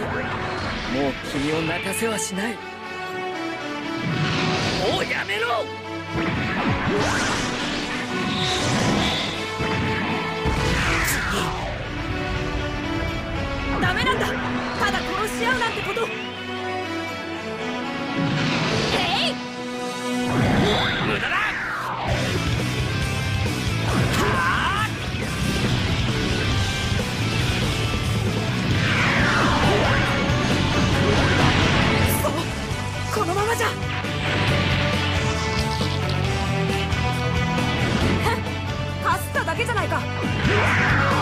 もう君を泣かせはしない。もうやめろ！ダメなんだ！ただ殺し合うなだ走っ。ただけじゃないか。